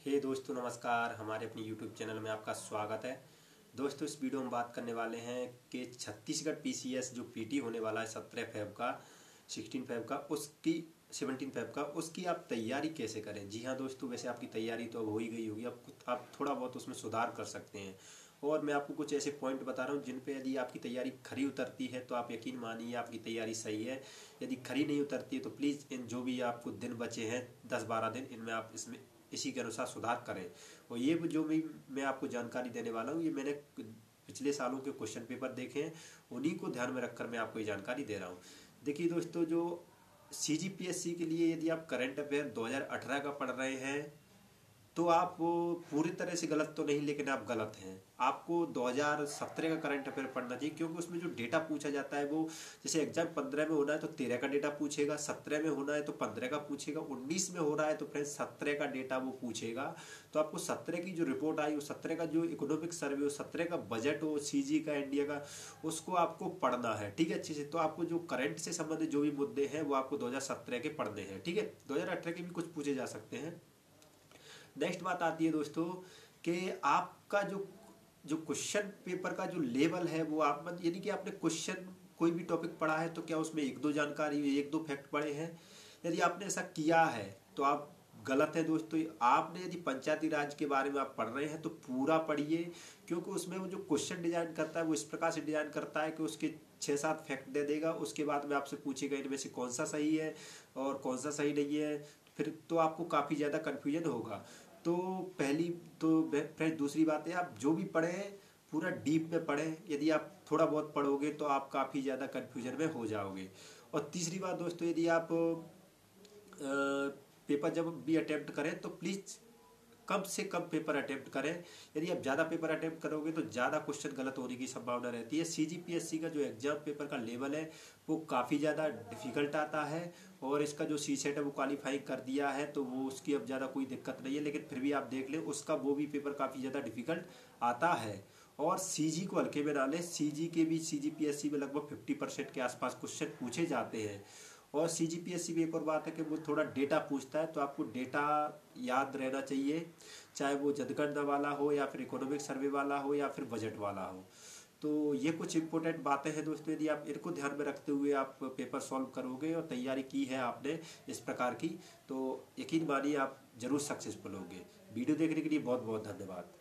हे hey दोस्तों, नमस्कार। हमारे अपनी यूट्यूब चैनल में आपका स्वागत है। दोस्तों, इस वीडियो में बात करने वाले हैं कि छत्तीसगढ़ पीसीएस जो पीटी होने वाला है सत्रह फेब का सिक्सटीन फेब का, उसकी सेवनटीन फेब का, उसकी आप तैयारी कैसे करें? जी हाँ दोस्तों, वैसे आपकी तैयारी तो अब हो ही गई होगी। अब आप थोड़ा बहुत उसमें सुधार कर सकते हैं। और मैं आपको कुछ ऐसे पॉइंट बता रहा हूँ जिन पे यदि आपकी तैयारी खरी उतरती है तो आप यकीन मानिए आपकी तैयारी सही है। यदि खरी नहीं उतरती है तो प्लीज़ इन जो भी आपको दिन बचे हैं, दस बारह दिन, इनमें आप इसमें इसी के अनुसार सुधार करें। और ये जो भी मैं आपको जानकारी देने वाला हूँ, ये मैंने पिछले सालों के क्वेश्चन पेपर देखे हैं, उन्हीं को ध्यान में रखकर मैं आपको ये जानकारी दे रहा हूँ। देखिए दोस्तों, जो सीजीपीएससी के लिए यदि आप करंट अफेयर 2018 का पढ़ रहे हैं तो आप पूरी तरह से गलत तो नहीं, लेकिन आप गलत हैं। आपको 2017 का करंट अफेयर पढ़ना चाहिए, क्योंकि उसमें जो डेटा पूछा जाता है वो, जैसे एग्ज़ाम पंद्रह में होना है तो तेरह का डेटा पूछेगा, सत्रह में होना है तो पंद्रह का पूछेगा, उन्नीस में हो रहा है तो फ्रेंड्स सत्रह का डेटा वो पूछेगा। तो आपको सत्रह की जो रिपोर्ट आई, वो सत्रह का जो इकोनॉमिक सर्वे हो सत्रह का बजट हो सीजी का इंडिया का, उसको आपको पढ़ना है, ठीक है, अच्छे से। तो आपको जो करंट से संबंधित जो भी मुद्दे हैं, वो आपको दो हज़ार सत्रह के पढ़ने हैं, ठीक है? दो हज़ार अठारह के भी कुछ पूछे जा सकते हैं। नेक्स्ट बात आती है दोस्तों कि आपका जो जो क्वेश्चन पेपर का जो लेवल है वो आप यानी कि आपने क्वेश्चन कोई भी टॉपिक पढ़ा है तो क्या उसमें एक दो जानकारी, एक दो फैक्ट पढ़े हैं? यदि आपने ऐसा किया है तो आप गलत है दोस्तों। आपने यदि पंचायती राज के बारे में आप पढ़ रहे हैं तो पूरा पढ़िए, क्योंकि उसमें वो जो क्वेश्चन डिज़ाइन करता है वो इस प्रकार से डिज़ाइन करता है कि उसके छः सात फैक्ट दे देगा, उसके बाद में आपसे पूछेगा इनमें से कौन सा सही है और कौन सा सही नहीं है। फिर तो आपको काफ़ी ज़्यादा कन्फ्यूज़न होगा। तो पहली तो फ्रेंड दूसरी बात है, आप जो भी पढ़ें पूरा डीप में पढ़ें यदि आप थोड़ा बहुत पढ़ोगे तो आप काफ़ी ज़्यादा कन्फ्यूज़न में हो जाओगे। और तीसरी बात दोस्तों, यदि आप पेपर जब भी अटैम्प्ट करें तो प्लीज़ कम से कम पेपर अटेम्प्ट करें। यदि आप ज़्यादा पेपर अटेम्प्ट करोगे तो ज़्यादा क्वेश्चन गलत होने की संभावना रहती है। सीजीपीएससी का जो एग्ज़ाम पेपर का लेवल है, वो काफ़ी ज़्यादा डिफ़िकल्ट आता है और इसका जो सी सेट है, वो क्वालिफाई कर दिया है तो वो उसकी अब ज़्यादा कोई दिक्कत नहीं है। लेकिन फिर भी आप देख लें, उसका वो भी पेपर काफ़ी ज़्यादा डिफ़िकल्ट आता है। और सीजी को हल्के में डालें सी के भी सीजीपीएससी में लगभग फिफ्टी परसेंट के आसपास क्वेश्चन पूछे जाते हैं। और सी जी पी एस सी भी एक और बात है कि वो थोड़ा डेटा पूछता है तो आपको डेटा याद रहना चाहिए, चाहे वो जनगणना वाला हो या फिर इकोनॉमिक सर्वे वाला हो या फिर बजट वाला हो। तो ये कुछ इंपॉर्टेंट बातें हैं दोस्तों, यदि आप इनको ध्यान में रखते हुए आप पेपर सॉल्व करोगे और तैयारी की है आपने इस प्रकार की तो यकीन मानिए आप ज़रूर सक्सेसफुल होंगे। वीडियो देखने के लिए बहुत बहुत धन्यवाद।